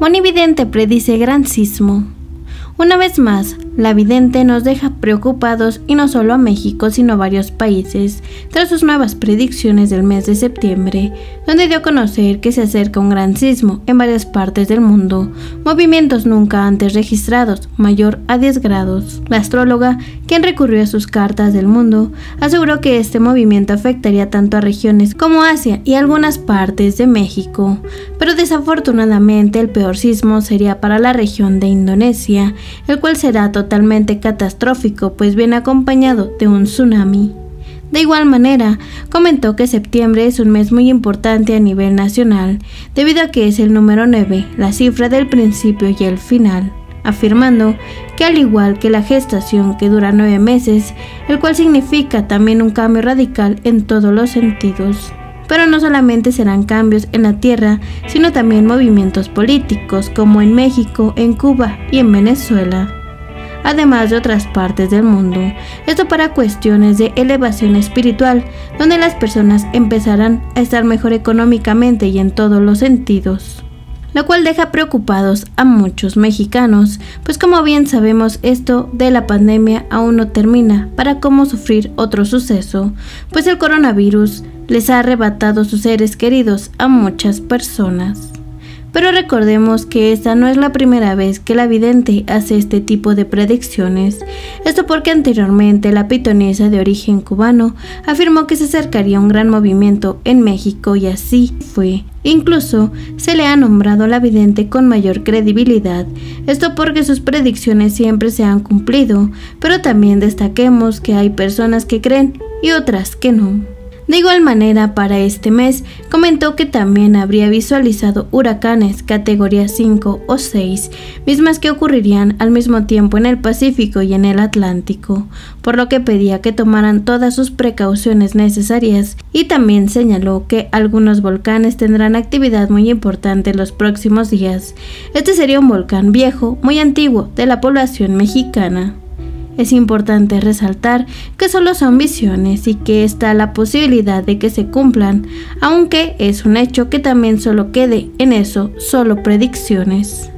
Monividente predice gran sismo. Una vez más, la vidente nos deja preocupados y no solo a México, sino a varios países, tras sus nuevas predicciones del mes de septiembre, donde dio a conocer que se acerca un gran sismo en varias partes del mundo, movimientos nunca antes registrados, mayor a 10 grados. La astróloga, quien recurrió a sus cartas del mundo, aseguró que este movimiento afectaría tanto a regiones como Asia y algunas partes de México, pero desafortunadamente el peor sismo sería para la región de Indonesia, el cual será totalmente catastrófico, pues viene acompañado de un tsunami. De igual manera, comentó que septiembre es un mes muy importante a nivel nacional, debido a que es el número 9, la cifra del principio y el final, afirmando que al igual que la gestación que dura nueve meses, el cual significa también un cambio radical en todos los sentidos. Pero no solamente serán cambios en la tierra, sino también movimientos políticos, como en México, en Cuba y en Venezuela además de otras partes del mundo. Esto para cuestiones de elevación espiritual, donde las personas empezarán a estar mejor económicamente y en todos los sentidos lo cual deja preocupados a muchos mexicanos, pues como bien sabemos esto de la pandemia aún no termina para cómo sufrir otro suceso, pues el coronavirus les ha arrebatado sus seres queridos a muchas personas. Pero recordemos que esta no es la primera vez que la vidente hace este tipo de predicciones. Esto porque anteriormente la pitonisa de origen cubano afirmó que se acercaría un gran movimiento en México y así fue. Incluso se le ha nombrado la vidente con mayor credibilidad, esto porque sus predicciones siempre se han cumplido, pero también destaquemos que hay personas que creen y otras que no. De igual manera, para este mes, comentó que también habría visualizado huracanes categoría 5 o 6, mismas que ocurrirían al mismo tiempo en el Pacífico y en el Atlántico, por lo que pedía que tomaran todas sus precauciones necesarias y también señaló que algunos volcanes tendrán actividad muy importante los próximos días. Este sería un volcán viejo, muy antiguo, de la población mexicana. Es importante resaltar que solo son visiones y que está la posibilidad de que se cumplan, aunque es un hecho que también solo quede en eso, solo predicciones.